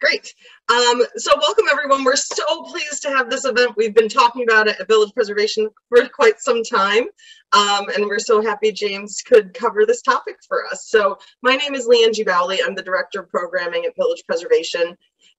Great. Um, so welcome everyone. We're so pleased to have this event. We've been talking about it at Village Preservation for quite some time. Um, and we're so happy James could cover this topic for us. So my name is Leanne G. Bowley. I'm the Director of Programming at Village Preservation.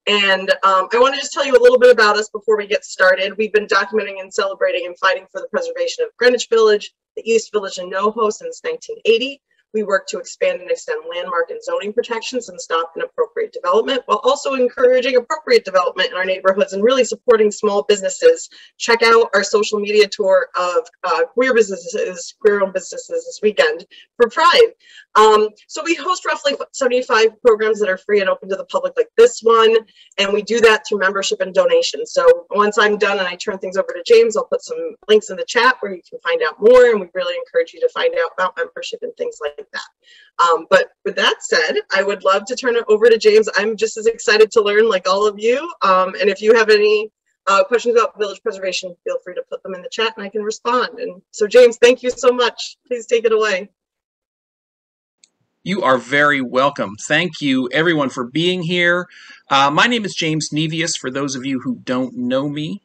And um, I want to just tell you a little bit about us before we get started. We've been documenting and celebrating and fighting for the preservation of Greenwich Village, the East Village and NoHo since 1980. We work to expand and extend landmark and zoning protections and stop inappropriate development while also encouraging appropriate development in our neighborhoods and really supporting small businesses. Check out our social media tour of uh, queer businesses, queer-owned businesses this weekend for Pride. Um, so we host roughly 75 programs that are free and open to the public like this one, and we do that through membership and donations. So once I'm done and I turn things over to James, I'll put some links in the chat where you can find out more, and we really encourage you to find out about membership and things like like that. Um, but with that said, I would love to turn it over to James. I'm just as excited to learn like all of you. Um, and if you have any uh, questions about village preservation, feel free to put them in the chat and I can respond. And so James, thank you so much. Please take it away. You are very welcome. Thank you, everyone, for being here. Uh, my name is James Nevius, for those of you who don't know me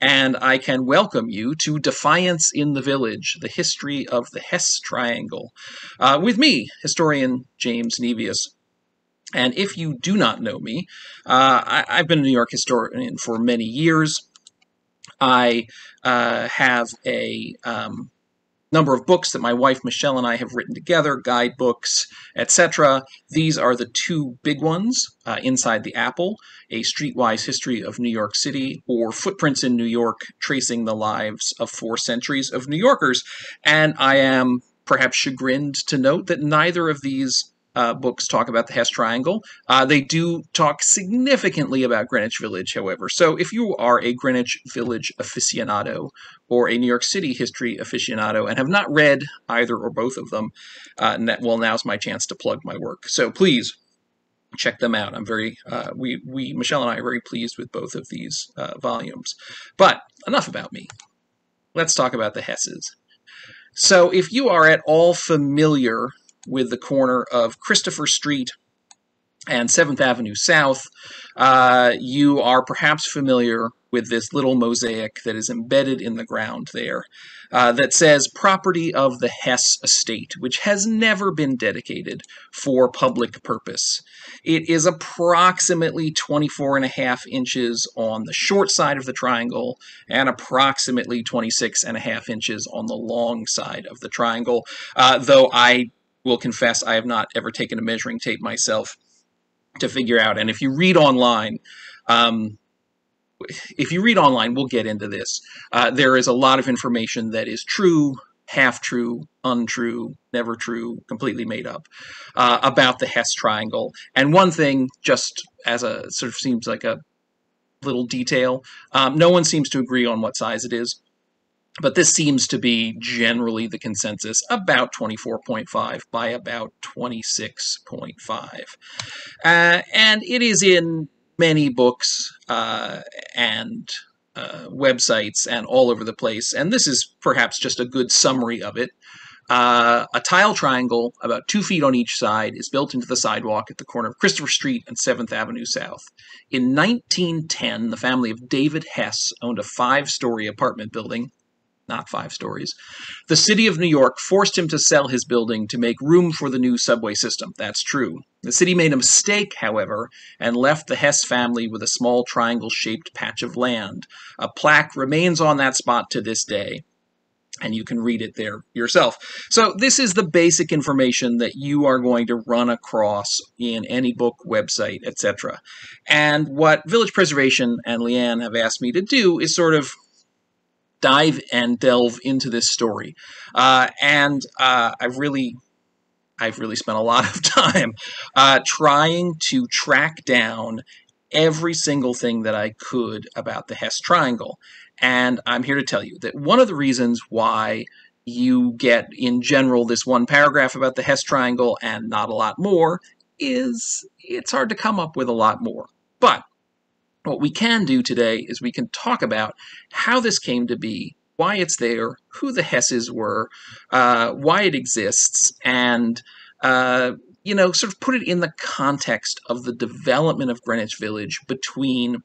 and I can welcome you to Defiance in the Village, the history of the Hess Triangle, uh, with me, historian James Nevius. And if you do not know me, uh, I, have been a New York historian for many years. I uh, have a um, number of books that my wife Michelle and I have written together, guidebooks, etc. These are the two big ones uh, inside the Apple, A Streetwise History of New York City, or Footprints in New York, Tracing the Lives of Four Centuries of New Yorkers. And I am perhaps chagrined to note that neither of these uh, books talk about the Hess Triangle. Uh, they do talk significantly about Greenwich Village, however. So if you are a Greenwich Village aficionado or a New York City history aficionado and have not read either or both of them, uh, well, now's my chance to plug my work. So please check them out. I'm very, uh, we, we, Michelle and I are very pleased with both of these uh, volumes. But enough about me. Let's talk about the Hesses. So if you are at all familiar with the corner of Christopher Street and 7th Avenue South, uh, you are perhaps familiar with this little mosaic that is embedded in the ground there uh, that says property of the Hess estate, which has never been dedicated for public purpose. It is approximately 24 and a half inches on the short side of the triangle and approximately 26 and a half inches on the long side of the triangle, uh, though I will confess I have not ever taken a measuring tape myself to figure out. And if you read online, um, if you read online, we'll get into this. Uh, there is a lot of information that is true, half true, untrue, never true, completely made up uh, about the Hess Triangle. And one thing, just as a sort of seems like a little detail, um, no one seems to agree on what size it is but this seems to be generally the consensus about 24.5 by about 26.5. Uh, and it is in many books uh, and uh, websites and all over the place. And this is perhaps just a good summary of it. Uh, a tile triangle about two feet on each side is built into the sidewalk at the corner of Christopher Street and 7th Avenue South. In 1910, the family of David Hess owned a five story apartment building not five stories. The city of New York forced him to sell his building to make room for the new subway system. That's true. The city made a mistake, however, and left the Hess family with a small triangle shaped patch of land. A plaque remains on that spot to this day and you can read it there yourself. So this is the basic information that you are going to run across in any book, website, etc. And what Village Preservation and Leanne have asked me to do is sort of dive and delve into this story. Uh, and uh, I've really, I've really spent a lot of time uh, trying to track down every single thing that I could about the Hess Triangle. And I'm here to tell you that one of the reasons why you get, in general, this one paragraph about the Hess Triangle and not a lot more is it's hard to come up with a lot more. But what we can do today is we can talk about how this came to be, why it's there, who the Hesses were, uh, why it exists, and uh, you know, sort of put it in the context of the development of Greenwich Village between,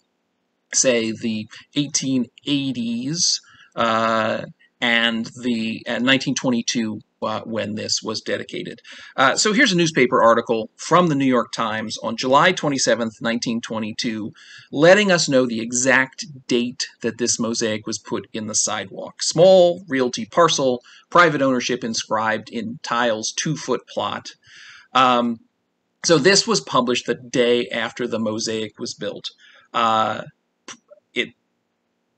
say, the 1880s uh, and the 1922 uh, when this was dedicated. Uh, so here's a newspaper article from the New York Times on July 27th, 1922, letting us know the exact date that this mosaic was put in the sidewalk. Small realty parcel, private ownership inscribed in tiles, two foot plot. Um, so this was published the day after the mosaic was built. Uh,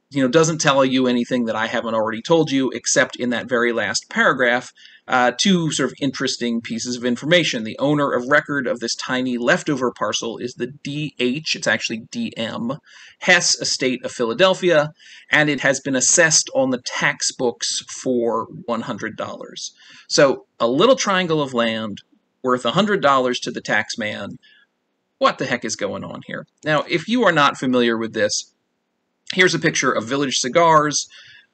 you know doesn't tell you anything that I haven't already told you, except in that very last paragraph, uh, two sort of interesting pieces of information. The owner of record of this tiny leftover parcel is the DH, it's actually DM, Hess Estate of Philadelphia, and it has been assessed on the tax books for $100. So a little triangle of land worth $100 to the tax man. What the heck is going on here? Now, if you are not familiar with this, here's a picture of Village Cigars.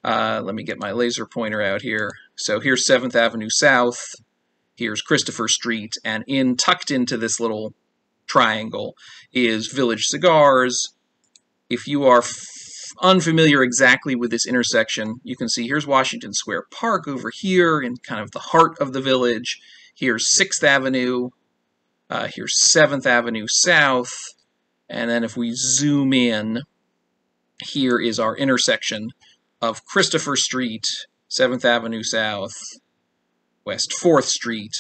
Uh, let me get my laser pointer out here. So here's 7th Avenue South. Here's Christopher Street. And in tucked into this little triangle is Village Cigars. If you are unfamiliar exactly with this intersection, you can see here's Washington Square Park over here in kind of the heart of the village. Here's 6th Avenue. Uh, here's 7th Avenue South. And then if we zoom in, here is our intersection of Christopher Street, 7th Avenue South, West 4th Street,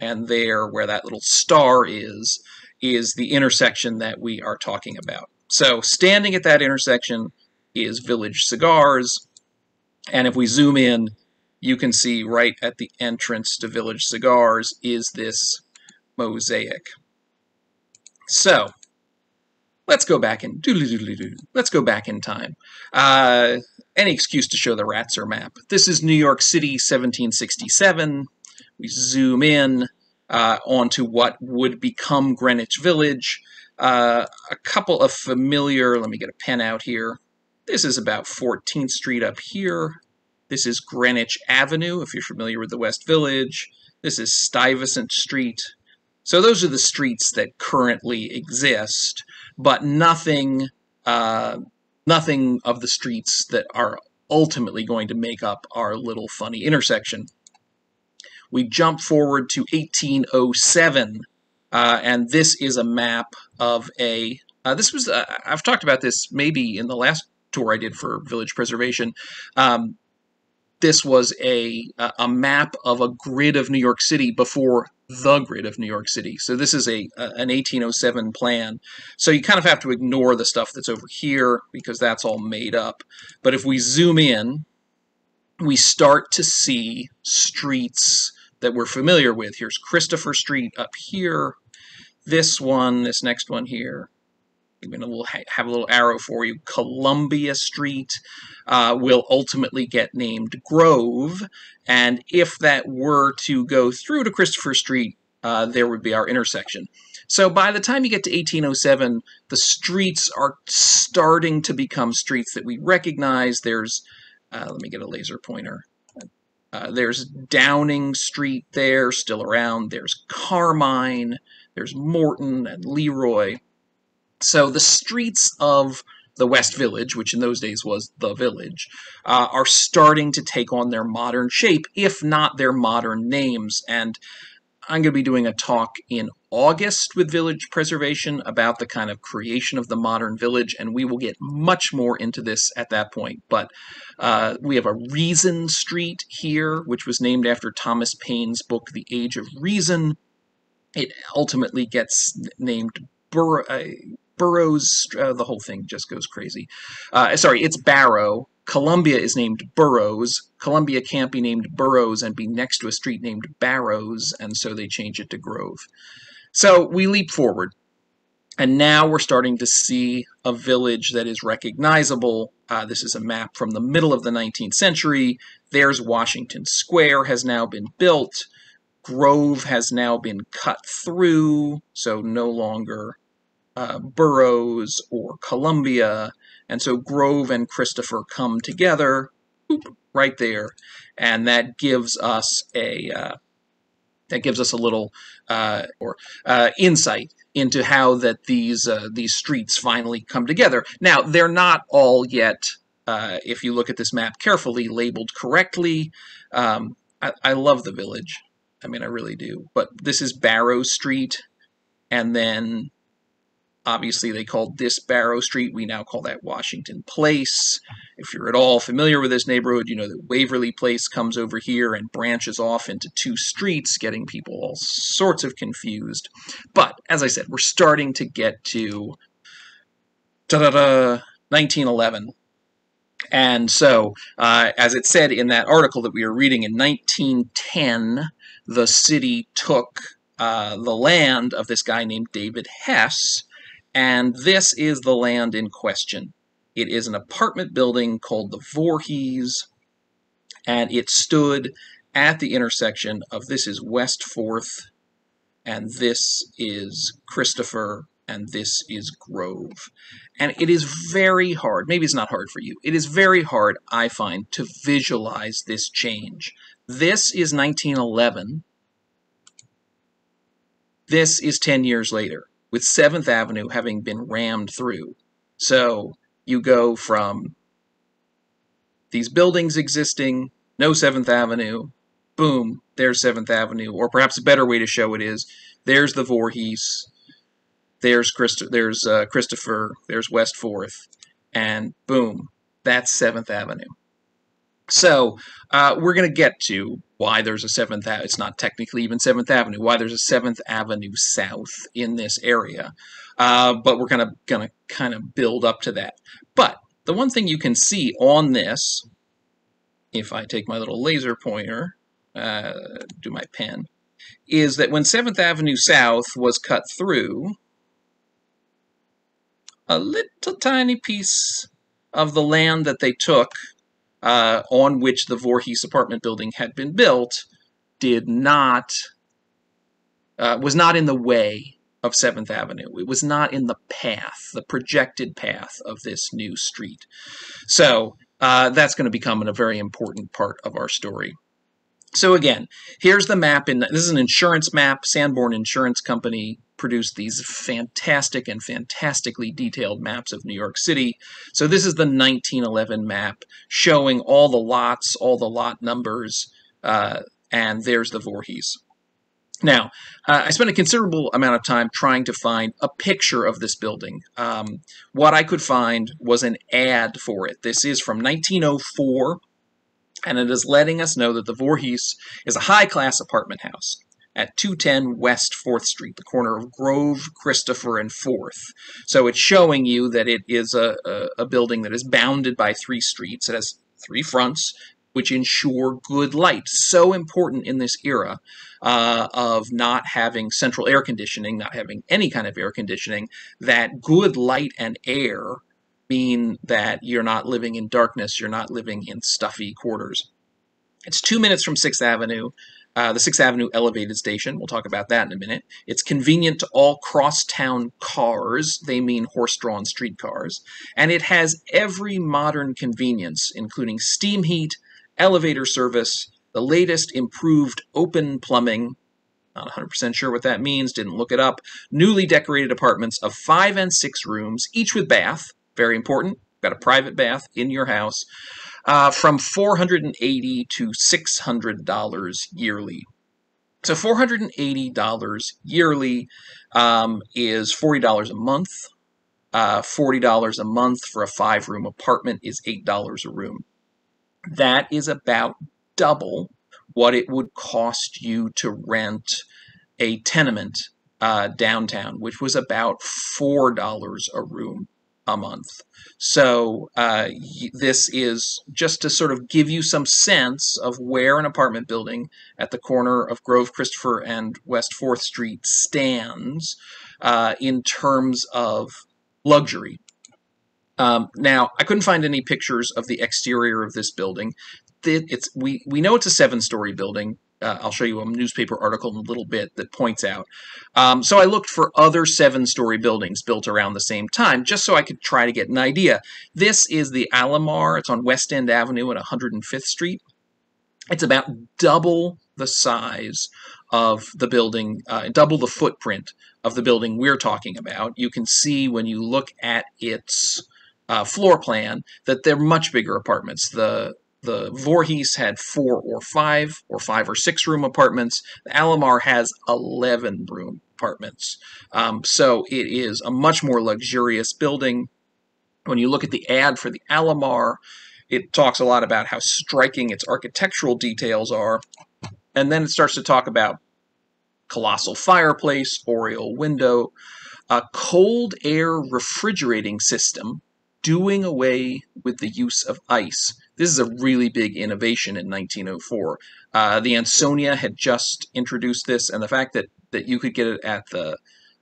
and there, where that little star is, is the intersection that we are talking about. So standing at that intersection is Village Cigars, and if we zoom in, you can see right at the entrance to Village Cigars is this mosaic. So, let's go back in let's go back in time. Uh, any excuse to show the Ratzer map. This is New York City, 1767. We zoom in uh, onto what would become Greenwich Village. Uh, a couple of familiar, let me get a pen out here. This is about 14th Street up here. This is Greenwich Avenue, if you're familiar with the West Village. This is Stuyvesant Street. So those are the streets that currently exist, but nothing, uh, nothing of the streets that are ultimately going to make up our little funny intersection. We jump forward to 1807, uh, and this is a map of a. Uh, this was uh, I've talked about this maybe in the last tour I did for village preservation. Um, this was a a map of a grid of New York City before the grid of New York City. So this is a, a, an 1807 plan. So you kind of have to ignore the stuff that's over here because that's all made up. But if we zoom in, we start to see streets that we're familiar with. Here's Christopher Street up here. This one, this next one here, I'm going to have a little arrow for you. Columbia Street uh, will ultimately get named Grove, and if that were to go through to Christopher Street, uh, there would be our intersection. So by the time you get to 1807, the streets are starting to become streets that we recognize. There's, uh, let me get a laser pointer. Uh, there's Downing Street there, still around. There's Carmine. There's Morton and Leroy. So the streets of the West Village, which in those days was the village, uh, are starting to take on their modern shape, if not their modern names. And I'm going to be doing a talk in August with Village Preservation about the kind of creation of the modern village, and we will get much more into this at that point. But uh, we have a Reason Street here, which was named after Thomas Paine's book, The Age of Reason. It ultimately gets named Bur- uh, Burroughs, uh, the whole thing just goes crazy. Uh, sorry, it's Barrow. Columbia is named Burroughs. Columbia can't be named Burroughs and be next to a street named Barrows, and so they change it to Grove. So we leap forward, and now we're starting to see a village that is recognizable. Uh, this is a map from the middle of the 19th century. There's Washington Square has now been built. Grove has now been cut through, so no longer uh, Burroughs or Columbia, and so Grove and Christopher come together. boop, right there, and that gives us a uh, that gives us a little uh, or uh, insight into how that these uh, these streets finally come together. Now they're not all yet, uh, if you look at this map carefully, labeled correctly. Um, I, I love the village. I mean, I really do. But this is Barrow Street, and then Obviously, they called this Barrow Street. We now call that Washington Place. If you're at all familiar with this neighborhood, you know that Waverly Place comes over here and branches off into two streets, getting people all sorts of confused. But, as I said, we're starting to get to da-da-da, 1911. And so, uh, as it said in that article that we were reading in 1910, the city took uh, the land of this guy named David Hess and this is the land in question. It is an apartment building called the Voorhees, and it stood at the intersection of this is West 4th, and this is Christopher, and this is Grove. And it is very hard, maybe it's not hard for you, it is very hard, I find, to visualize this change. This is 1911. This is 10 years later with 7th Avenue having been rammed through. So you go from these buildings existing, no 7th Avenue, boom, there's 7th Avenue. Or perhaps a better way to show it is there's the Voorhees, there's, there's uh, Christopher, there's West 4th, and boom, that's 7th Avenue. So uh, we're going to get to why there's a 7th Avenue. It's not technically even 7th Avenue. Why there's a 7th Avenue South in this area. Uh, but we're going to going to kind of build up to that. But the one thing you can see on this, if I take my little laser pointer, uh, do my pen, is that when 7th Avenue South was cut through, a little tiny piece of the land that they took uh, on which the Voorhees apartment building had been built did not uh, was not in the way of Seventh Avenue. It was not in the path, the projected path of this new street. So uh, that's going to become a very important part of our story. So again, here's the map. In this is an insurance map. Sanborn Insurance Company produced these fantastic and fantastically detailed maps of New York City. So this is the 1911 map showing all the lots, all the lot numbers, uh, and there's the Voorhees. Now, uh, I spent a considerable amount of time trying to find a picture of this building. Um, what I could find was an ad for it. This is from 1904, and it is letting us know that the Voorhees is a high-class apartment house at 210 West 4th Street, the corner of Grove, Christopher, and 4th. So it's showing you that it is a, a, a, building that is bounded by three streets. It has three fronts, which ensure good light. So important in this era uh, of not having central air conditioning, not having any kind of air conditioning, that good light and air mean that you're not living in darkness, you're not living in stuffy quarters. It's two minutes from 6th Avenue. Uh, the 6th Avenue elevated station, we'll talk about that in a minute. It's convenient to all crosstown cars, they mean horse-drawn streetcars, and it has every modern convenience, including steam heat, elevator service, the latest improved open plumbing, not 100% sure what that means, didn't look it up, newly decorated apartments of five and six rooms, each with bath, very important, got a private bath in your house, uh, from 480 to $600 yearly. So $480 yearly um, is $40 a month. Uh, $40 a month for a five room apartment is $8 a room. That is about double what it would cost you to rent a tenement uh, downtown, which was about $4 a room a month. So uh, this is just to sort of give you some sense of where an apartment building at the corner of Grove Christopher and West 4th Street stands uh, in terms of luxury. Um, now, I couldn't find any pictures of the exterior of this building. It's we we know it's a seven-story building uh, I'll show you a newspaper article in a little bit that points out. Um, so I looked for other seven-story buildings built around the same time, just so I could try to get an idea. This is the Alamar. It's on West End Avenue at 105th Street. It's about double the size of the building, uh, double the footprint of the building we're talking about. You can see when you look at its uh, floor plan that they're much bigger apartments. The the Voorhees had four or five or five or six room apartments. The Alamar has 11 room apartments. Um, so it is a much more luxurious building. When you look at the ad for the Alamar, it talks a lot about how striking its architectural details are. And then it starts to talk about colossal fireplace, oriel window, a cold air refrigerating system doing away with the use of ice. This is a really big innovation in 1904. Uh, the Ansonia had just introduced this, and the fact that, that you could get it at the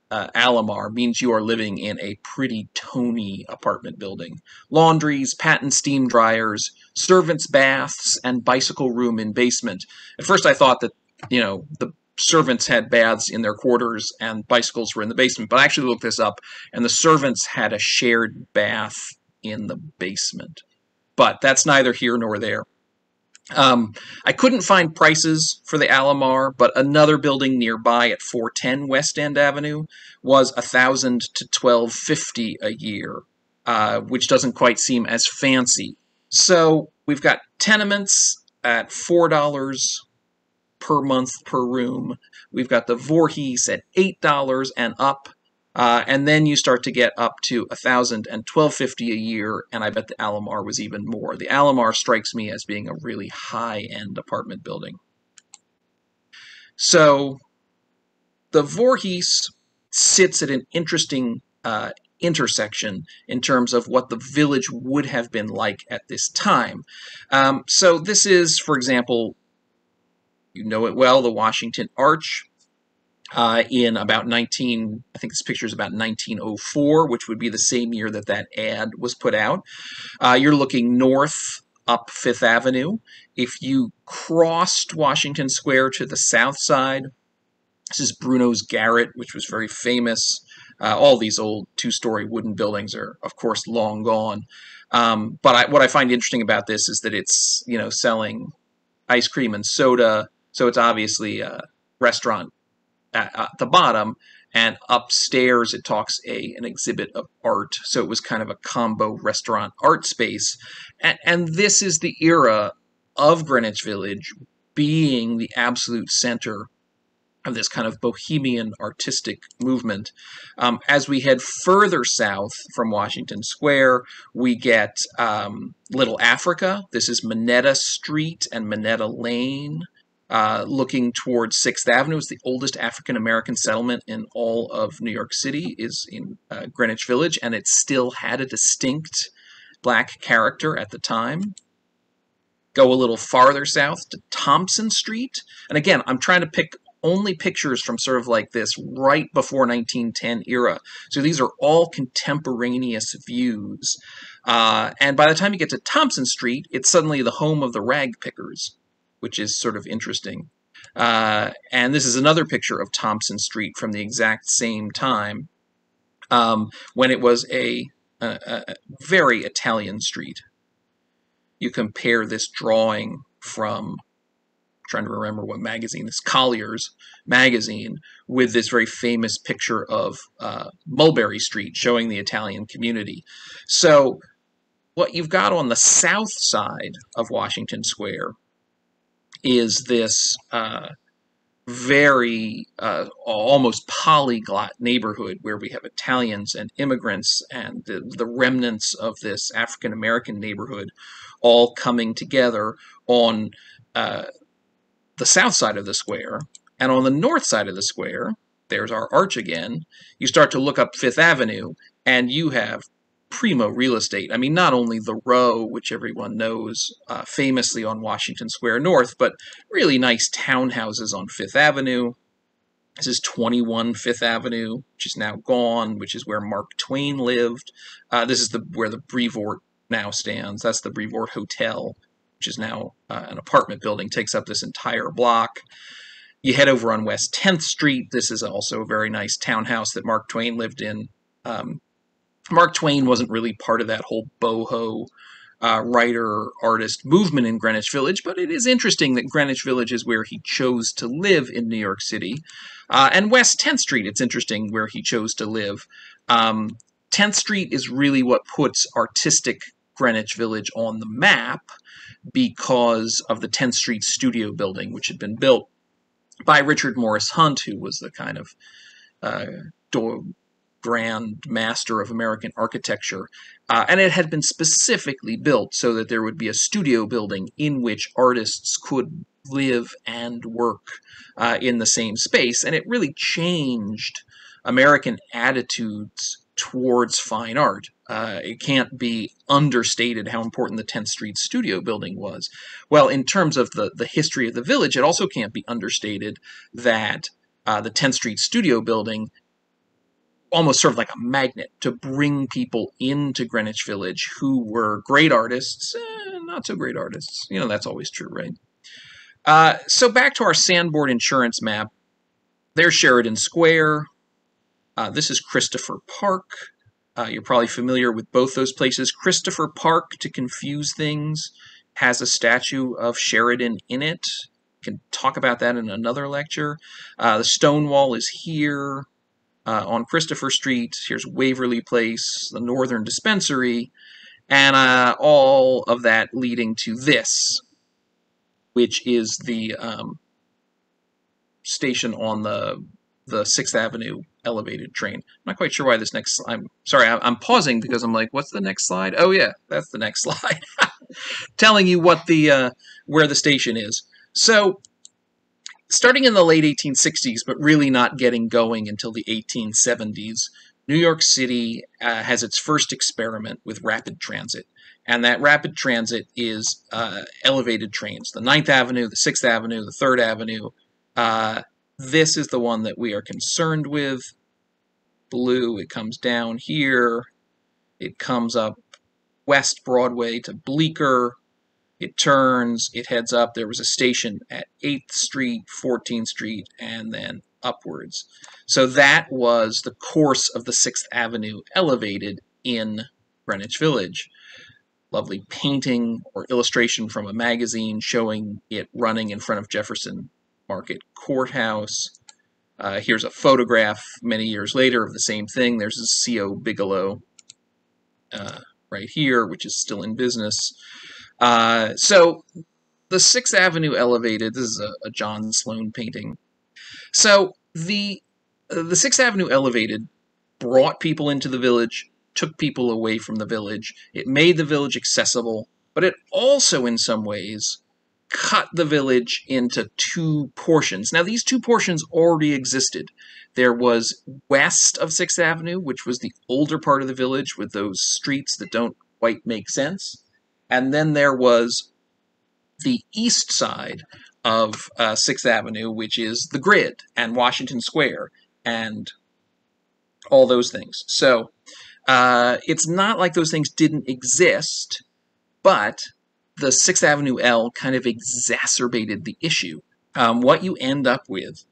uh, Alamar means you are living in a pretty tony apartment building. Laundries, patent steam dryers, servants' baths, and bicycle room in basement. At first, I thought that you know the servants had baths in their quarters and bicycles were in the basement. But I actually looked this up, and the servants had a shared bath in the basement. But that's neither here nor there. Um, I couldn't find prices for the Alamar, but another building nearby at 410 West End Avenue was a thousand to twelve fifty a year, uh, which doesn't quite seem as fancy. So we've got tenements at four dollars per month per room. We've got the Voorhees at $8 and up. Uh, and then you start to get up to a thousand and twelve fifty a year, and I bet the Alamar was even more. The Alamar strikes me as being a really high-end apartment building. So the Voorhees sits at an interesting uh, intersection in terms of what the village would have been like at this time. Um, so this is, for example, you know it well, the Washington Arch. Uh, in about 19, I think this picture is about 1904, which would be the same year that that ad was put out. Uh, you're looking north up Fifth Avenue. If you crossed Washington Square to the south side, this is Bruno's Garret, which was very famous. Uh, all these old two-story wooden buildings are, of course, long gone. Um, but I, what I find interesting about this is that it's, you know, selling ice cream and soda, so it's obviously a restaurant at, at the bottom, and upstairs it talks a an exhibit of art. So it was kind of a combo restaurant art space, and, and this is the era of Greenwich Village being the absolute center of this kind of bohemian artistic movement. Um, as we head further south from Washington Square, we get um, Little Africa. This is Minetta Street and Minetta Lane. Uh, looking towards Sixth Avenue It's the oldest African American settlement in all of New York City is in uh, Greenwich Village, and it still had a distinct black character at the time. Go a little farther south to Thompson Street, and again, I'm trying to pick only pictures from sort of like this right before 1910 era. So these are all contemporaneous views. Uh, and by the time you get to Thompson Street, it's suddenly the home of the rag pickers which is sort of interesting. Uh, and this is another picture of Thompson Street from the exact same time um, when it was a, a, a, very Italian street. You compare this drawing from, I'm trying to remember what magazine, this Collier's magazine, with this very famous picture of uh, Mulberry Street showing the Italian community. So what you've got on the south side of Washington Square is this uh, very uh, almost polyglot neighborhood where we have Italians and immigrants and the, the remnants of this African American neighborhood all coming together on uh, the south side of the square. And on the north side of the square, there's our arch again, you start to look up Fifth Avenue and you have primo real estate. I mean, not only the row, which everyone knows uh, famously on Washington Square North, but really nice townhouses on Fifth Avenue. This is 21 Fifth Avenue, which is now gone, which is where Mark Twain lived. Uh, this is the where the Brevoort now stands. That's the Brevoort Hotel. which is now uh, an apartment building, takes up this entire block. You head over on West 10th Street. This is also a very nice townhouse that Mark Twain lived in. Um, Mark Twain wasn't really part of that whole boho uh, writer artist movement in Greenwich Village, but it is interesting that Greenwich Village is where he chose to live in New York City. Uh, and West 10th Street, it's interesting where he chose to live. Um, 10th Street is really what puts artistic Greenwich Village on the map because of the 10th Street studio building, which had been built by Richard Morris Hunt, who was the kind of uh, grand master of American architecture. Uh, and it had been specifically built so that there would be a studio building in which artists could live and work uh, in the same space. And it really changed American attitudes towards fine art. Uh, it can't be understated how important the 10th Street studio building was. Well, in terms of the, the history of the village, it also can't be understated that uh, the 10th Street studio building almost sort of like a magnet to bring people into Greenwich Village who were great artists, eh, not so great artists. You know, that's always true, right? Uh, so back to our Sanborn insurance map. There's Sheridan Square. Uh, this is Christopher Park. Uh, you're probably familiar with both those places. Christopher Park, to confuse things, has a statue of Sheridan in it. Can talk about that in another lecture. Uh, the stone wall is here uh, on Christopher Street. Here's Waverly Place, the Northern Dispensary, and uh, all of that leading to this, which is the um, station on the the Sixth Avenue elevated train. I'm not quite sure why this next. I'm sorry. I'm pausing because I'm like, what's the next slide? Oh yeah, that's the next slide, telling you what the uh, where the station is. So starting in the late 1860s, but really not getting going until the 1870s, New York City uh, has its first experiment with rapid transit. And that rapid transit is uh, elevated trains, the Ninth Avenue, the Sixth Avenue, the Third Avenue. Uh, this is the one that we are concerned with. Blue, it comes down here. It comes up West Broadway to Bleecker. It turns, it heads up. There was a station at 8th Street, 14th Street, and then upwards. So that was the course of the 6th Avenue elevated in Greenwich Village. Lovely painting or illustration from a magazine showing it running in front of Jefferson Market Courthouse. Uh, here's a photograph many years later of the same thing. There's a C.O. Bigelow uh, right here, which is still in business. Uh, so the Sixth Avenue elevated. This is a, a John Sloan painting. So the the Sixth Avenue elevated brought people into the village, took people away from the village. It made the village accessible, but it also, in some ways, cut the village into two portions. Now, these two portions already existed. There was west of Sixth Avenue, which was the older part of the village with those streets that don't quite make sense. And then there was the east side of uh, Sixth Avenue, which is the grid and Washington Square and all those things. So uh, it's not like those things didn't exist, but the Sixth Avenue L kind of exacerbated the issue. Um, what you end up with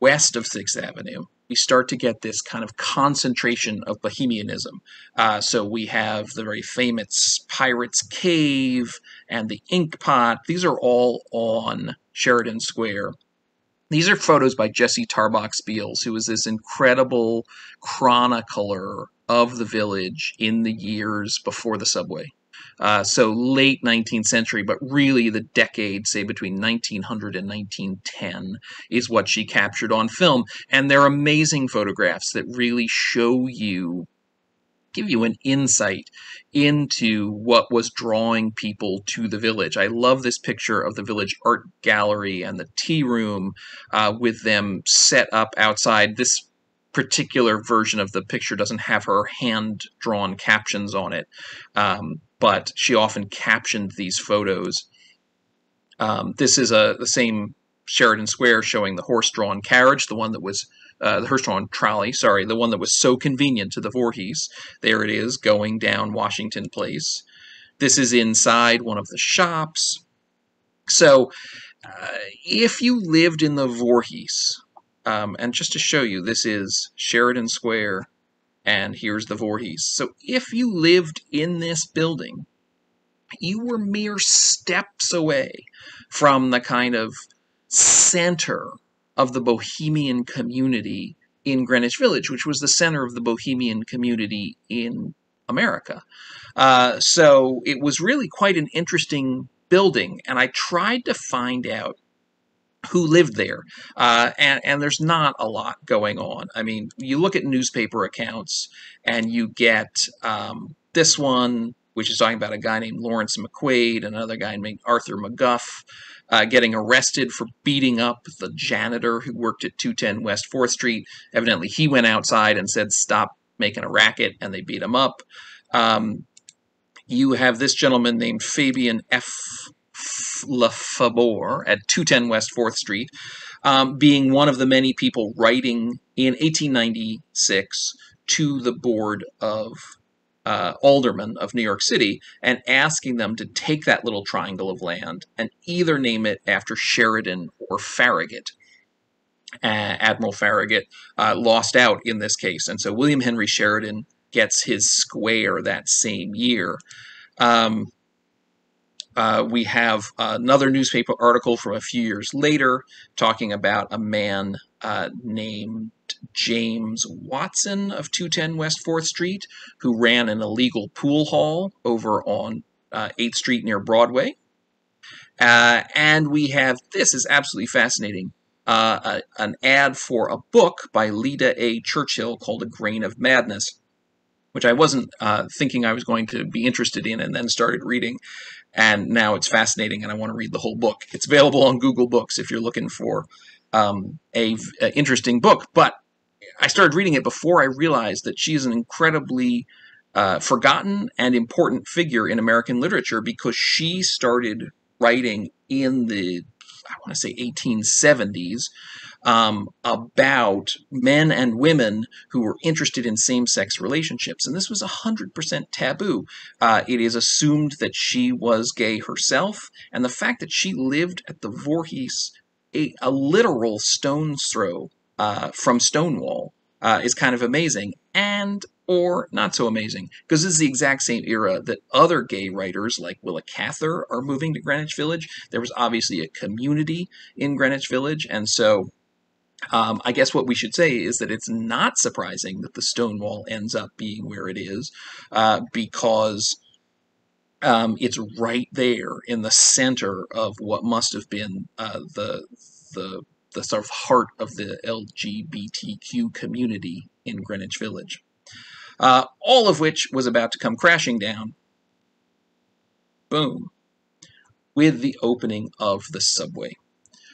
west of Sixth Avenue we start to get this kind of concentration of bohemianism. Uh, so we have the very famous Pirates Cave and the Ink Pot. These are all on Sheridan Square. These are photos by Jessie Tarbox Beals, who is this incredible chronicler of the village in the years before the subway. Uh, so late 19th century, but really the decade, say between 1900 and 1910, is what she captured on film. And they're amazing photographs that really show you, give you an insight into what was drawing people to the village. I love this picture of the village art gallery and the tea room uh, with them set up outside. This particular version of the picture doesn't have her hand drawn captions on it. Um, but she often captioned these photos. Um, this is a the same Sheridan Square showing the horse-drawn carriage, the one that was uh, the horse-drawn trolley, sorry, the one that was so convenient to the Voorhees. There it is, going down Washington Place. This is inside one of the shops. So, uh, if you lived in the Voorhees, um, and just to show you, this is Sheridan Square, and here's the Voorhees. So, if you lived in this building, you were mere steps away from the kind of center of the Bohemian community in Greenwich Village, which was the center of the Bohemian community in America. Uh, so it was really quite an interesting building, and I tried to find out who lived there, uh, and, and there's not a lot going on. I mean, you look at newspaper accounts, and you get um, this one, which is talking about a guy named Lawrence McQuaid, and another guy named Arthur McGuff. Uh, getting arrested for beating up the janitor who worked at 210 West 4th Street. Evidently, he went outside and said, Stop making a racket, and they beat him up. Um, you have this gentleman named Fabian F. Lafabor at 210 West 4th Street, um, being one of the many people writing in 1896 to the board of uh, aldermen of New York City and asking them to take that little triangle of land and either name it after Sheridan or Farragut. Uh, Admiral Farragut uh, lost out in this case, and so William Henry Sheridan gets his square that same year. Um, uh, we have another newspaper article from a few years later talking about a man uh, named James Watson of 210 West 4th Street, who ran an illegal pool hall over on uh, 8th Street near Broadway. Uh, and we have this is absolutely fascinating uh, a, an ad for a book by Leda A. Churchill called A Grain of Madness which I wasn't uh, thinking I was going to be interested in, and then started reading. And now it's fascinating, and I want to read the whole book. It's available on Google Books if you're looking for um, a, a interesting book. But I started reading it before I realized that she is an incredibly uh, forgotten and important figure in American literature because she started writing in the I want to say 1870s um, about men and women who were interested in same sex relationships. And this was 100% taboo. Uh, it is assumed that she was gay herself, and the fact that she lived at the Voorhees, a, a literal stone's throw uh, from Stonewall, uh, is kind of amazing. And or not so amazing because this is the exact same era that other gay writers like Willa Cather are moving to Greenwich Village. There was obviously a community in Greenwich Village, and so um, I guess what we should say is that it's not surprising that the Stonewall ends up being where it is uh, because um, it's right there in the center of what must have been uh, the the the sort of heart of the LGBTQ community in Greenwich Village. Uh, all of which was about to come crashing down. Boom. With the opening of the subway.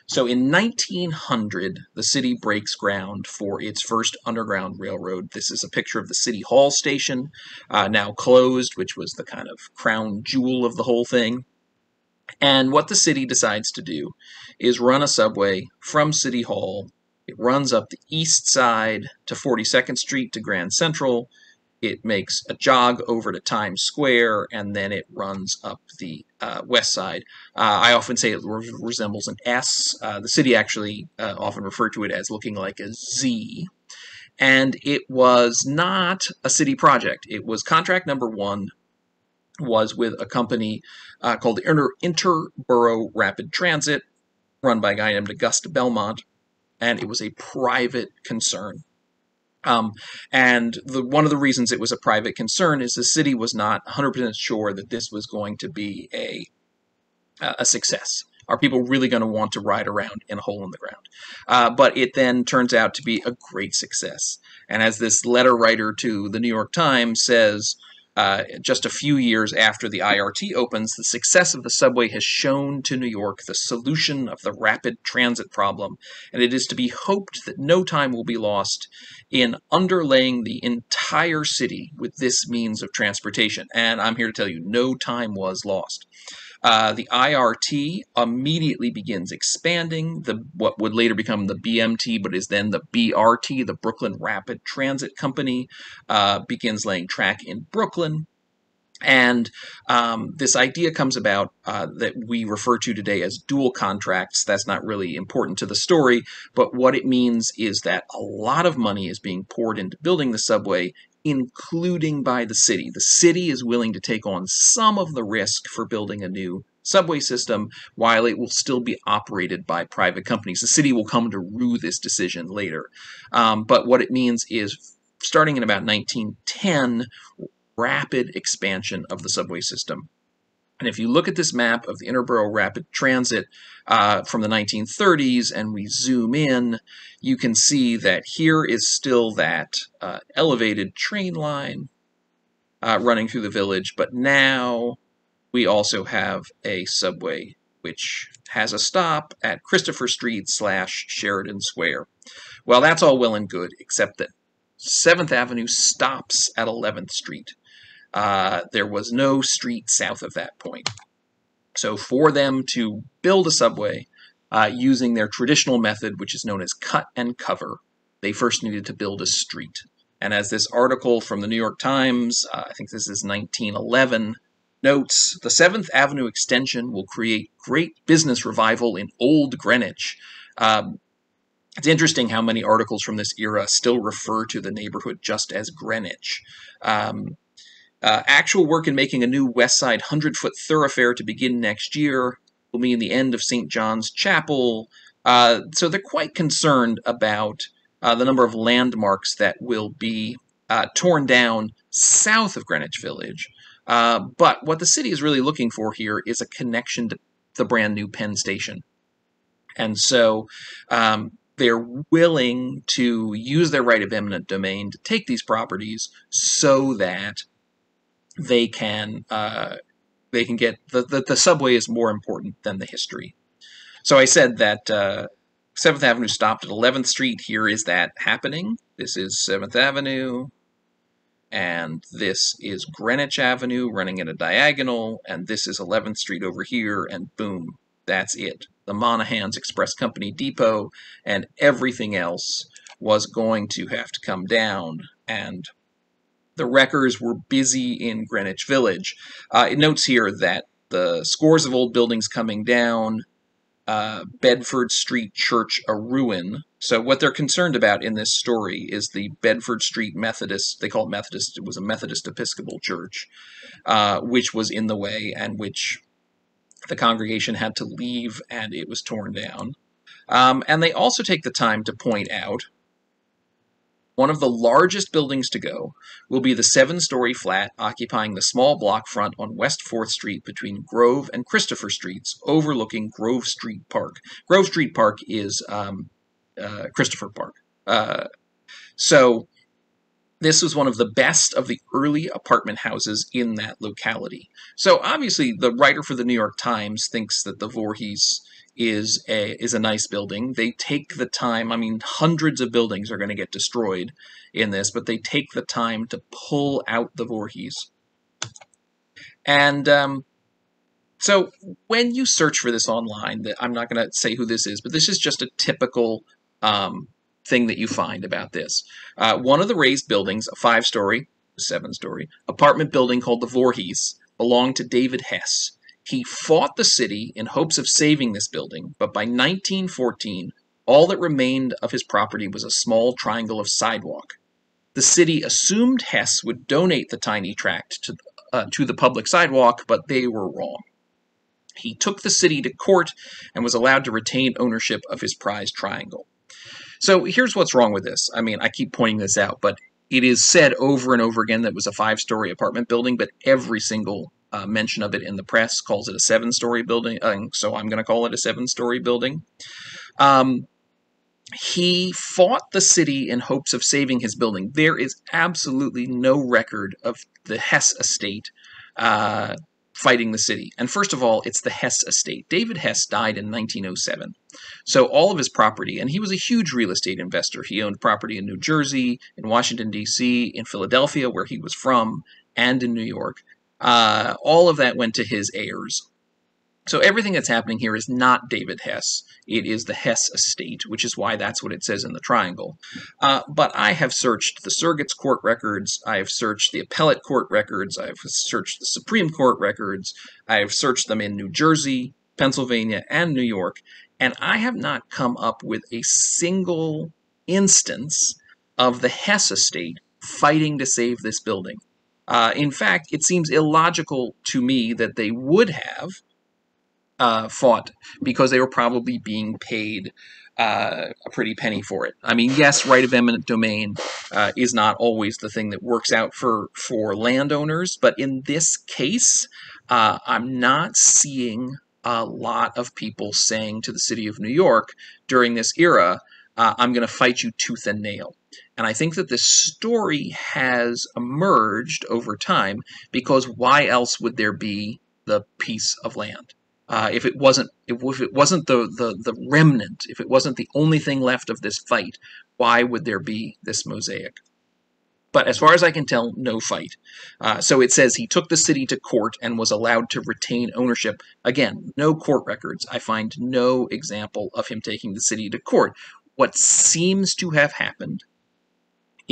So in 1900, the city breaks ground for its first underground railroad. This is a picture of the City Hall station, uh, now closed, which was the kind of crown jewel of the whole thing. And what the city decides to do is run a subway from City Hall. It runs up the east side to 42nd Street to Grand Central, it makes a jog over to Times Square and then it runs up the uh, west side. Uh, I often say it re- resembles an S. Uh, the city actually uh, often referred to it as looking like a Z. And it was not a city project. It was contract number one was with a company uh, called Inter- Interborough Rapid Transit, run by a guy named August Belmont, and it was a private concern. Um, and the, one of the reasons it was a private concern is the city was not 100% sure that this was going to be a, a success. Are people really going to want to ride around in a hole in the ground? Uh, but it then turns out to be a great success. And as this letter writer to the New York Times says, uh, just a few years after the IRT opens, the success of the subway has shown to New York the solution of the rapid transit problem, and it is to be hoped that no time will be lost in underlaying the entire city with this means of transportation. And I'm here to tell you, no time was lost. Uh, the IRT immediately begins expanding the what would later become the BMT, but is then the BRT, the Brooklyn Rapid Transit Company, uh, begins laying track in Brooklyn. And um, this idea comes about uh, that we refer to today as dual contracts. That's not really important to the story, but what it means is that a lot of money is being poured into building the subway, including by the city. The city is willing to take on some of the risk for building a new subway system while it will still be operated by private companies. The city will come to rue this decision later. Um, but what it means is starting in about 1910, rapid expansion of the subway system. And if you look at this map of the Interborough Rapid Transit uh, from the 1930s and we zoom in, you can see that here is still that uh, elevated train line uh, running through the village, but now we also have a subway which has a stop at Christopher Street slash Sheridan Square. Well, that's all well and good, except that 7th Avenue stops at 11th Street. Uh, there was no street south of that point. So for them to build a subway uh, using their traditional method, which is known as cut and cover, they first needed to build a street. And as this article from the New York Times, uh, I think this is 1911, notes, the 7th Avenue extension will create great business revival in Old Greenwich. Um, it's interesting how many articles from this era still refer to the neighborhood just as Greenwich. Um, uh, actual work in making a new West Side 100 foot thoroughfare to begin next year will mean the end of St. John's Chapel. Uh, so they're quite concerned about uh, the number of landmarks that will be uh, torn down south of Greenwich Village. Uh, but what the city is really looking for here is a connection to the brand new Penn Station. And so um, they're willing to use their right of eminent domain to take these properties so that they can uh, they can get the, the, the subway is more important than the history. So I said that uh, 7th Avenue stopped at 11th Street. Here is that happening. This is 7th Avenue, and this is Greenwich Avenue running at a diagonal, and this is 11th Street over here, and boom, that's it. The Monahan's Express Company Depot and everything else was going to have to come down, and the wreckers were busy in Greenwich Village. Uh, it notes here that the scores of old buildings coming down, uh, Bedford Street Church a ruin. So what they're concerned about in this story is the Bedford Street Methodist, they call it Methodist, it was a Methodist Episcopal church, uh, which was in the way and which the congregation had to leave and it was torn down. Um, and they also take the time to point out one of the largest buildings to go will be the seven story flat occupying the small block front on West 4th Street between Grove and Christopher Streets, overlooking Grove Street Park. Grove Street Park is um, uh, Christopher Park. Uh, so this was one of the best of the early apartment houses in that locality. So obviously, the writer for the New York Times thinks that the Voorhees is a is a nice building. They take the time. I mean, hundreds of buildings are going to get destroyed in this, but they take the time to pull out the Voorhees. And um, so, when you search for this online, that I'm not going to say who this is, but this is just a typical um, thing that you find about this. Uh, one of the raised buildings, a five-story, seven-story apartment building called the Voorhees, belonged to David Hess. He fought the city in hopes of saving this building, but by 1914, all that remained of his property was a small triangle of sidewalk. The city assumed Hess would donate the tiny tract to, uh, to the public sidewalk, but they were wrong. He took the city to court and was allowed to retain ownership of his prized triangle. So here's what's wrong with this. I mean, I keep pointing this out, but it is said over and over again that it was a five story apartment building, but every single uh, mention of it in the press, calls it a seven story building. Uh, so I'm going to call it a seven story building. Um, he fought the city in hopes of saving his building. There is absolutely no record of the Hess estate uh, fighting the city. And first of all, it's the Hess estate. David Hess died in 1907. So all of his property, and he was a huge real estate investor. He owned property in New Jersey, in Washington, D.C., in Philadelphia, where he was from, and in New York. Uh, all of that went to his heirs. So everything that's happening here is not David Hess. It is the Hess estate, which is why that's what it says in the triangle. Uh, but I have searched the surrogate's court records. I have searched the appellate court records. I have searched the Supreme Court records. I have searched them in New Jersey, Pennsylvania, and New York. And I have not come up with a single instance of the Hess estate fighting to save this building. Uh, in fact, it seems illogical to me that they would have uh, fought because they were probably being paid uh, a pretty penny for it. I mean, yes, right of eminent domain uh, is not always the thing that works out for for landowners, but in this case, uh, I'm not seeing a lot of people saying to the city of New York during this era, uh, "I'm going to fight you tooth and nail." And I think that this story has emerged over time because why else would there be the piece of land? Uh, if it wasn't if, if it wasn't the, the the remnant, if it wasn't the only thing left of this fight, why would there be this mosaic? But as far as I can tell, no fight. Uh, so it says he took the city to court and was allowed to retain ownership. Again, no court records. I find no example of him taking the city to court. What seems to have happened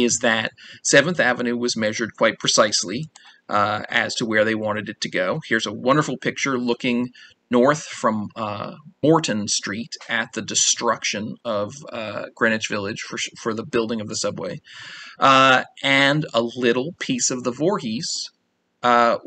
is that 7th Avenue was measured quite precisely uh, as to where they wanted it to go. Here's a wonderful picture looking north from uh, Morton Street at the destruction of uh, Greenwich Village for, for the building of the subway. Uh, and a little piece of the Voorhees uh,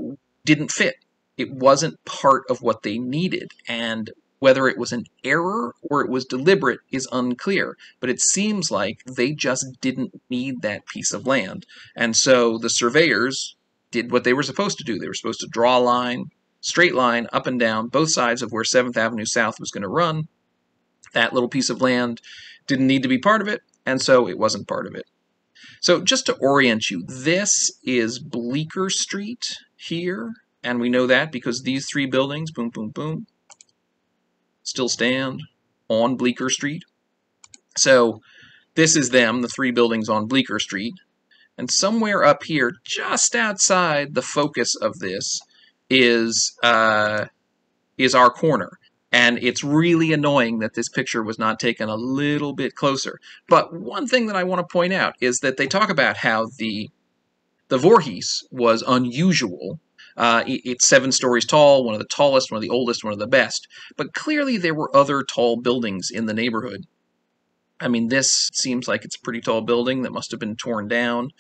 didn't fit. It wasn't part of what they needed. And whether it was an error or it was deliberate is unclear, but it seems like they just didn't need that piece of land. And so the surveyors did what they were supposed to do. They were supposed to draw a line, straight line, up and down, both sides of where 7th Avenue South was going to run. That little piece of land didn't need to be part of it, and so it wasn't part of it. So just to orient you, this is Bleecker Street here, and we know that because these three buildings, boom, boom, boom, still stand on Bleecker Street. So this is them, the three buildings on Bleecker Street. And somewhere up here, just outside the focus of this, is uh, is our corner. And it's really annoying that this picture was not taken a little bit closer. But one thing that I want to point out is that they talk about how the the Voorhees was unusual uh, it's seven stories tall, one of the tallest, one of the oldest, one of the best. But clearly there were other tall buildings in the neighborhood. I mean, this seems like it's a pretty tall building that must have been torn down.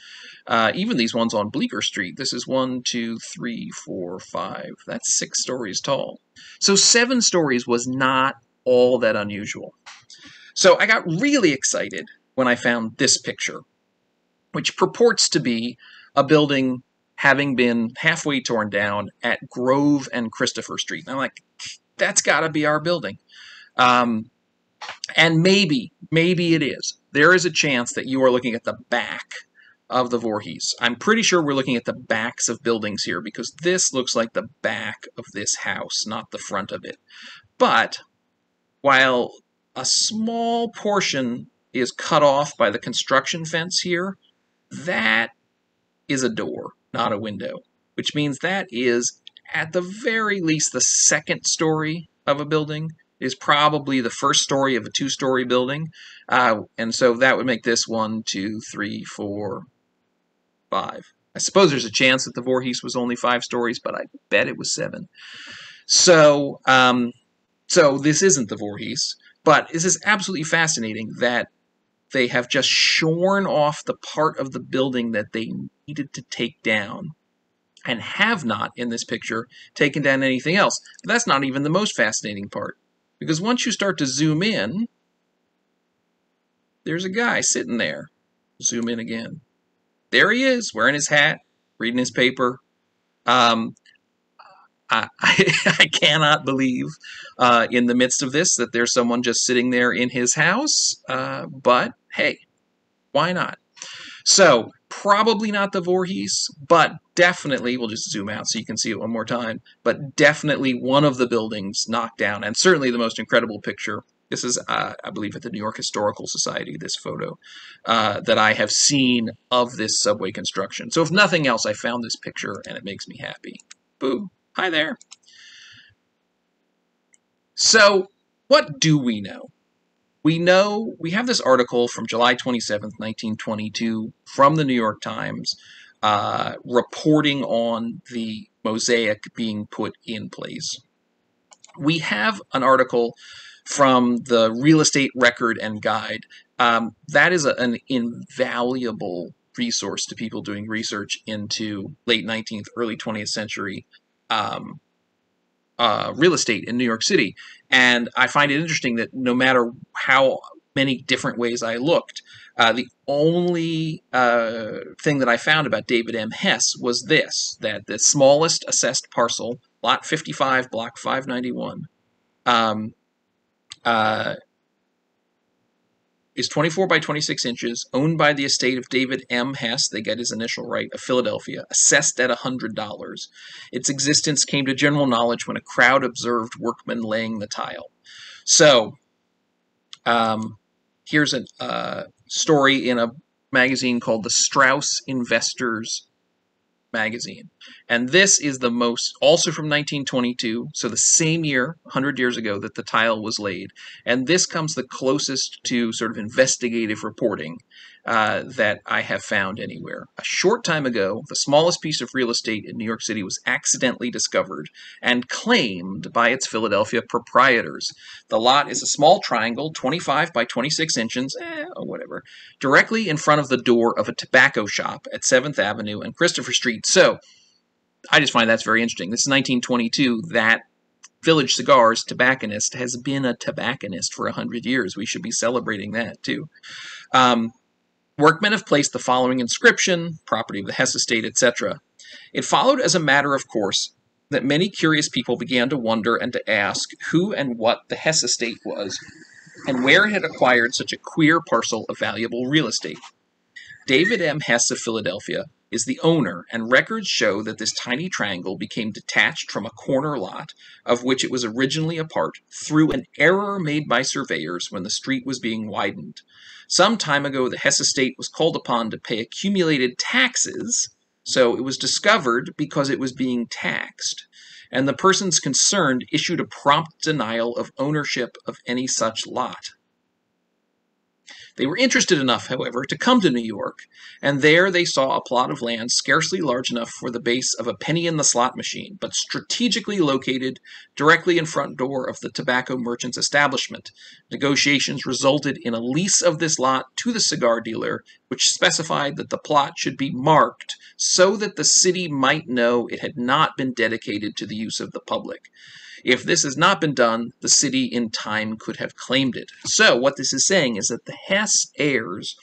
Uh, even these ones on Bleecker Street, this is one, two, three, four, five. That's six stories tall. So seven stories was not all that unusual. So I got really excited when I found this picture, which purports to be a building having been halfway torn down at Grove and Christopher Street. And I'm like, that's got to be our building. Um, and maybe, maybe it is. There is a chance that you are looking at the back of the Voorhees. I'm pretty sure we're looking at the backs of buildings here because this looks like the back of this house, not the front of it. But while a small portion is cut off by the construction fence here, that is a door not a window, which means that is at the very least the second story of a building is probably the first story of a two-story building. Uh, and so that would make this one, two, three, four, five. I suppose there's a chance that the Voorhees was only five stories, but I bet it was seven. So, um, so this isn't the Voorhees, but this is absolutely fascinating that they have just shorn off the part of the building that they needed to take down and have not in this picture taken down anything else. But that's not even the most fascinating part because once you start to zoom in, there's a guy sitting there. Zoom in again. There he is, wearing his hat, reading his paper. Um, I, I, cannot believe uh, in the midst of this that there's someone just sitting there in his house. Uh, but hey, why not? So probably not the Voorhees, but definitely, we'll just zoom out so you can see it one more time, but definitely one of the buildings knocked down, and certainly the most incredible picture. This is, uh, I believe, at the New York Historical Society, this photo uh, that I have seen of this subway construction. So if nothing else, I found this picture and it makes me happy. Boom. Hi there. So, what do we know? We know we have this article from July 27th, 1922, from the New York Times, uh, reporting on the mosaic being put in place. We have an article from the Real Estate Record and Guide. Um, that is a, an invaluable resource to people doing research into late 19th, early 20th century um, uh, real estate in New York City. And I find it interesting that no matter how many different ways I looked, uh, the only uh, thing that I found about David M. Hess was this that the smallest assessed parcel, lot 55, block 591, um, uh, is 24 by 26 inches, owned by the estate of David M. Hess, they get his initial right, of Philadelphia, assessed at $100. Its existence came to general knowledge when a crowd observed workmen laying the tile. So, um, here's a uh, story in a magazine called the Straus Investors magazine. And this is the most, also from 1922, so the same year, 100 years ago, that the tile was laid. And this comes the closest to sort of investigative reporting uh, that I have found anywhere. A short time ago, the smallest piece of real estate in New York City was accidentally discovered and claimed by its Philadelphia proprietors. The lot is a small triangle, 25 by 26 inches, eh, or whatever, directly in front of the door of a tobacco shop at 7th Avenue and Christopher Street. So, I just find that's very interesting. This is 1922. That Village Cigars tobacconist has been a tobacconist for 100 years. We should be celebrating that, too. Um, Workmen have placed the following inscription, property of the Hess estate, etc. It followed as a matter of course that many curious people began to wonder and to ask who and what the Hess estate was, and where it had acquired such a queer parcel of valuable real estate. David M. Hess of Philadelphia is the owner, and records show that this tiny triangle became detached from a corner lot of which it was originally a part through an error made by surveyors when the street was being widened. Some time ago, the Hess estate was called upon to pay accumulated taxes, so it was discovered because it was being taxed, and the persons concerned issued a prompt denial of ownership of any such lot. They were interested enough, however, to come to New York, and there they saw a plot of land scarcely large enough for the base of a penny in the slot machine, but strategically located directly in front door of the tobacco merchant's establishment. Negotiations resulted in a lease of this lot to the cigar dealer, which specified that the plot should be marked so that the city might know it had not been dedicated to the use of the public. If this has not been done, the city in time could have claimed it. So, what this is saying is that the Hess heirs,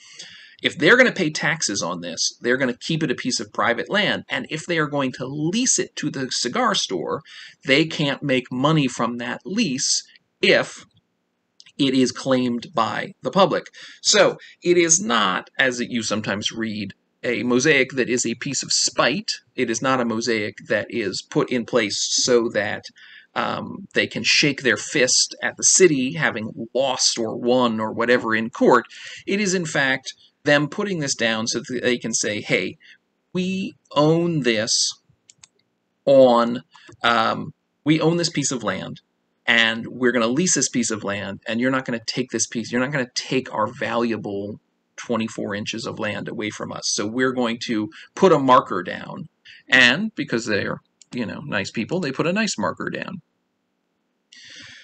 if they're going to pay taxes on this, they're going to keep it a piece of private land. And if they are going to lease it to the cigar store, they can't make money from that lease if it is claimed by the public. So, it is not, as you sometimes read, a mosaic that is a piece of spite. It is not a mosaic that is put in place so that um, they can shake their fist at the city having lost or won or whatever in court. It is, in fact, them putting this down so that they can say, hey, we own this on, um, we own this piece of land and we're going to lease this piece of land and you're not going to take this piece, you're not going to take our valuable 24 inches of land away from us. So we're going to put a marker down. And because they're you know, nice people, they put a nice marker down.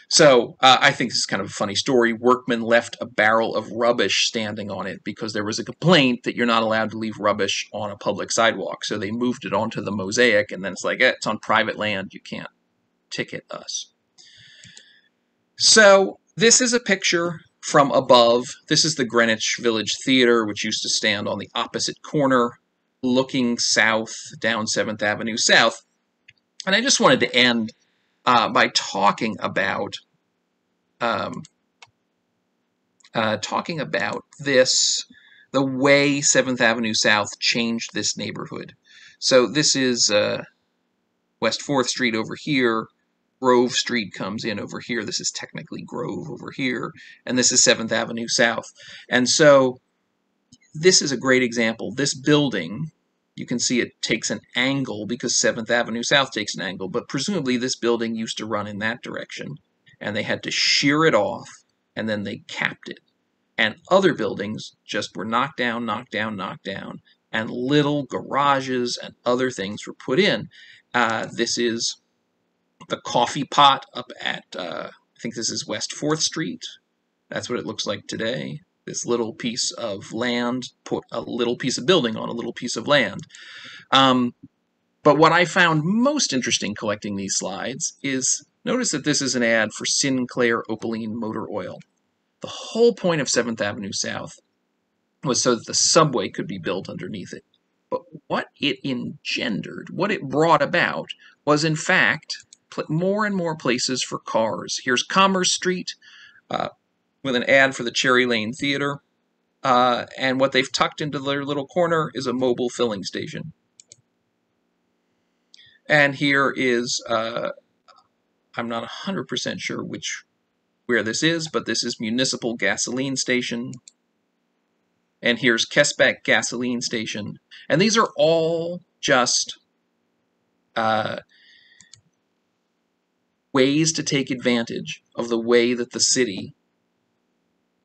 So uh, I think this is kind of a funny story. Workmen left a barrel of rubbish standing on it because there was a complaint that you're not allowed to leave rubbish on a public sidewalk. So they moved it onto the mosaic, and then it's like, eh, it's on private land. You can't ticket us. So this is a picture from above. This is the Greenwich Village Theater, which used to stand on the opposite corner, looking south down 7th Avenue South. And I just wanted to end uh, by talking about um, uh, talking about this, the way Seventh Avenue South changed this neighborhood. So this is uh, West Fourth Street over here. Grove Street comes in over here. This is technically Grove over here, and this is Seventh Avenue South. And so this is a great example. This building you can see it takes an angle because 7th Avenue South takes an angle, but presumably this building used to run in that direction. and they had to shear it off, and then they capped it. And other buildings just were knocked down, knocked down, knocked down, and little garages and other things were put in. Uh, this is the coffee pot up at, uh, I think this is West 4th Street. That's what it looks like today. This little piece of land put a little piece of building on a little piece of land. Um, but what I found most interesting collecting these slides is notice that this is an ad for Sinclair Opaline Motor Oil. The whole point of 7th Avenue South was so that the subway could be built underneath it. But what it engendered, what it brought about, was in fact more and more places for cars. Here's Commerce Street uh, with an ad for the Cherry Lane Theater. Uh, and what they've tucked into their little corner is a mobile filling station. And here is, uh, I'm not 100% sure which where this is, but this is Municipal Gasoline Station. And here's Kesbeck Gasoline Station. And these are all just uh, ways to take advantage of the way that the city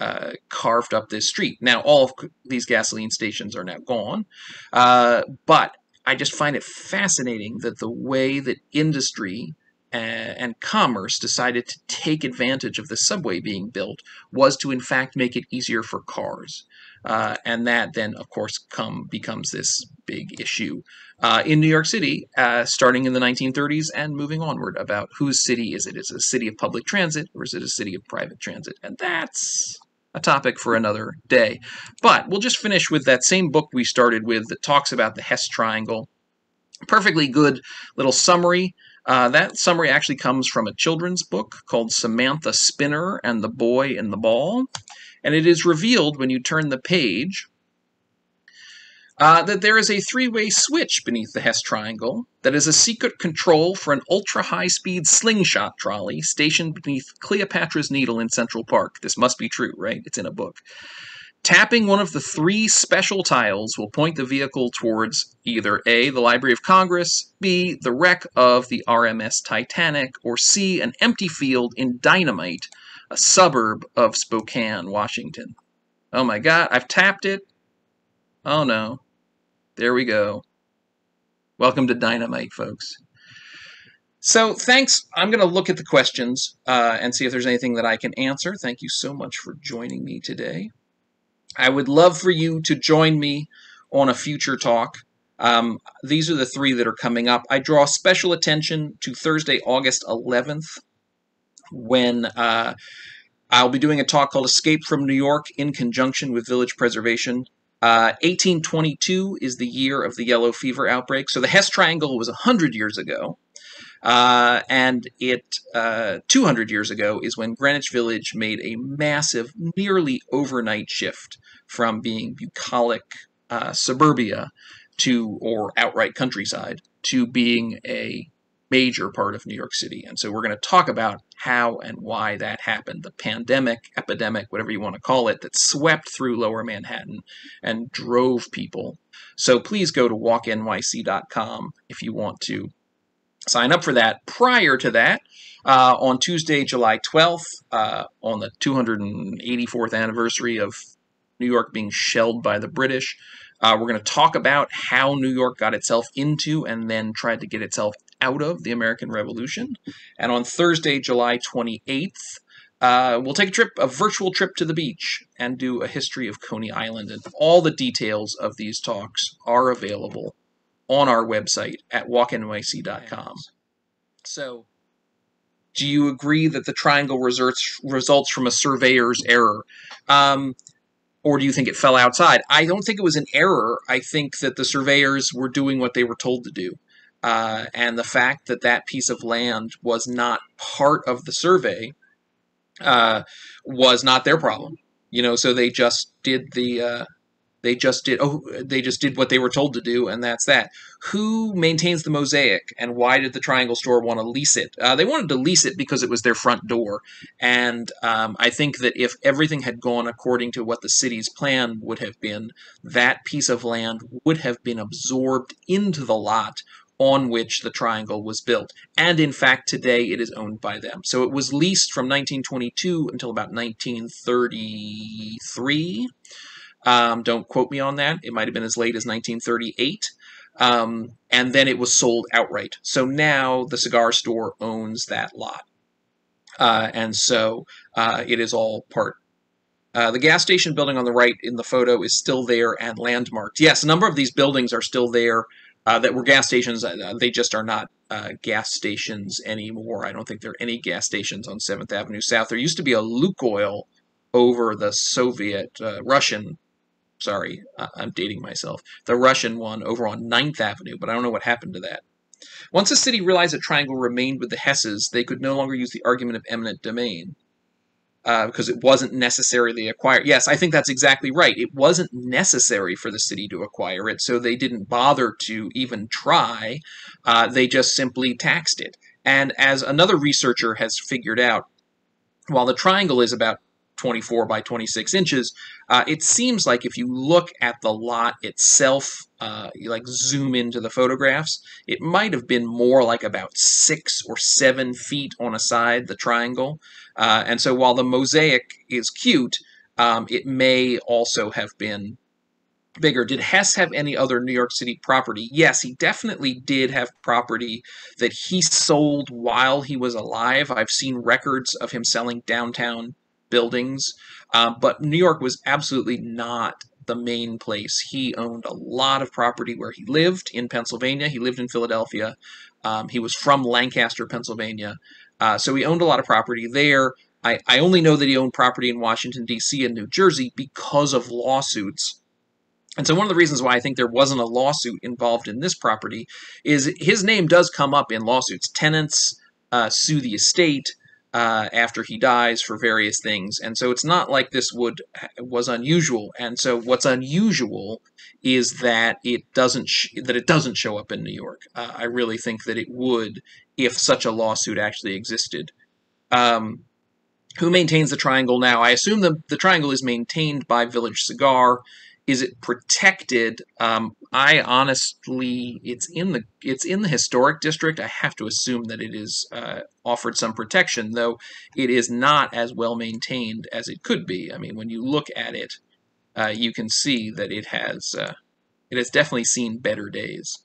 uh, carved up this street. Now, all of these gasoline stations are now gone, uh, but I just find it fascinating that the way that industry and commerce decided to take advantage of the subway being built was to in fact make it easier for cars. Uh, and that then, of course, come becomes this big issue uh, in New York City, uh, starting in the 1930s and moving onward about whose city is it? Is it a city of public transit or is it a city of private transit? And that's a topic for another day. But we'll just finish with that same book we started with that talks about the Hess Triangle. Perfectly good little summary. Uh, that summary actually comes from a children's book called Samantha Spinner and the Boy in the Ball. And it is revealed when you turn the page uh, that there is a three-way switch beneath the Hess Triangle that is a secret control for an ultra-high-speed slingshot trolley stationed beneath Cleopatra's Needle in Central Park. This must be true, right? It's in a book. Tapping one of the three special tiles will point the vehicle towards either A, the Library of Congress, B, the wreck of the RMS Titanic, or C, an empty field in Dynamite, a suburb of Spokane, Washington. Oh my god, I've tapped it. Oh no. There we go. Welcome to Dynamite, folks. So thanks. I'm going to look at the questions uh, and see if there's anything that I can answer. Thank you so much for joining me today. I would love for you to join me on a future talk. Um, these are the three that are coming up. I draw special attention to Thursday, August 11th, when uh, I'll be doing a talk called Escape from New York in conjunction with Village Preservation. Uh, 1822 is the year of the yellow fever outbreak. So the Hess Triangle was 100 years ago. Uh, and it, uh, 200 years ago, is when Greenwich Village made a massive, nearly overnight shift from being bucolic uh, suburbia to, or outright countryside, to being a major part of New York City. And so we're going to talk about how and why that happened. The pandemic, epidemic, whatever you want to call it, that swept through lower Manhattan and drove people. So please go to walknyc.com if you want to sign up for that. Prior to that, uh, on Tuesday, July 12th, uh, on the 284th anniversary of New York being shelled by the British, uh, we're going to talk about how New York got itself into and then tried to get itself out of the American Revolution. And on Thursday, July 28th, uh, we'll take a trip, a virtual trip to the beach, and do a history of Coney Island. And all the details of these talks are available on our website at walknyc.com. So, do you agree that the triangle results results from a surveyor's error? Um, or do you think it fell outside? I don't think it was an error. I think that the surveyors were doing what they were told to do. Uh, and the fact that that piece of land was not part of the survey uh, was not their problem. You know, so they just did the uh, they just did oh they just did what they were told to do, and that's that. Who maintains the mosaic, and why did the Triangle Store want to lease it? Uh, they wanted to lease it because it was their front door, and um, I think that if everything had gone according to what the city's plan would have been, that piece of land would have been absorbed into the lot on which the triangle was built. And in fact, today it is owned by them. So it was leased from 1922 until about 1933. Um, don't quote me on that. It might have been as late as 1938. Um, and then it was sold outright. So now the cigar store owns that lot. Uh, and so uh, it is all part. Uh, the gas station building on the right in the photo is still there and landmarked. Yes, a number of these buildings are still there uh, that were gas stations. Uh, they just are not uh, gas stations anymore. I don't think there are any gas stations on 7th Avenue South. There used to be a Lukoil over the Soviet, Russian sorry, I'm dating myself, the Russian one over on 9th Avenue, but I don't know what happened to that. Once the city realized that Triangle remained with the Hesses, they could no longer use the argument of eminent domain. Uh, because it wasn't necessarily acquired. Yes, I think that's exactly right. It wasn't necessary for the city to acquire it, so they didn't bother to even try. Uh, they just simply taxed it. And as another researcher has figured out, while the triangle is about 24 by 26 inches, uh, it seems like if you look at the lot itself, uh, you like zoom into the photographs, it might have been more like about six or seven feet on a side, the triangle. Uh, and so while the mosaic is cute, um, it may also have been bigger. Did Hess have any other New York City property? Yes, he definitely did have property that he sold while he was alive. I've seen records of him selling downtown buildings. Uh, but New York was absolutely not the main place. He owned a lot of property where he lived in Pennsylvania. He lived in Philadelphia. Um, he was from Lancaster, Pennsylvania. Uh, so he owned a lot of property there. I, I only know that he owned property in Washington, D.C. and New Jersey because of lawsuits. And so one of the reasons why I think there wasn't a lawsuit involved in this property is his name does come up in lawsuits. Tenants uh, sue the estate uh, after he dies for various things, and so it's not like this would was unusual. And so what's unusual is that it doesn't that it doesn't show up in New York. Uh, I really think that it would if such a lawsuit actually existed. Um, who maintains the triangle now? I assume the the triangle is maintained by Village Cigar. Is it protected? Um, I honestly, it's in the it's in the historic district. I have to assume that it is uh, offered some protection, though it is not as well maintained as it could be. I mean, when you look at it, uh, you can see that it has uh, it has definitely seen better days.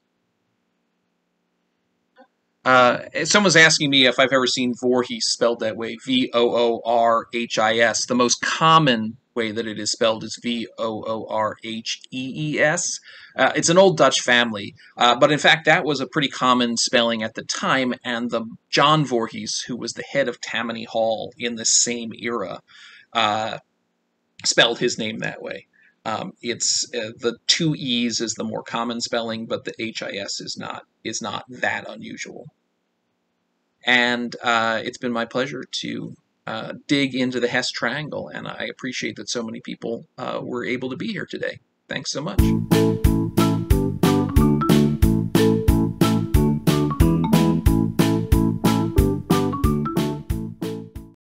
Uh, someone's asking me if I've ever seen Voorhees spelled that way, V O O R H I S. The most common way that it is spelled is V O O R H E E S. Uh, it's an old Dutch family, uh, but in fact, that was a pretty common spelling at the time, and the John Voorhis, who was the head of Tammany Hall in the same era, uh, spelled his name that way. Um, it's uh, the two E's is the more common spelling, but the HIS is not is not that unusual. And uh, it's been my pleasure to uh, dig into the Hess Triangle, and I appreciate that so many people uh, were able to be here today. Thanks so much.